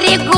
querer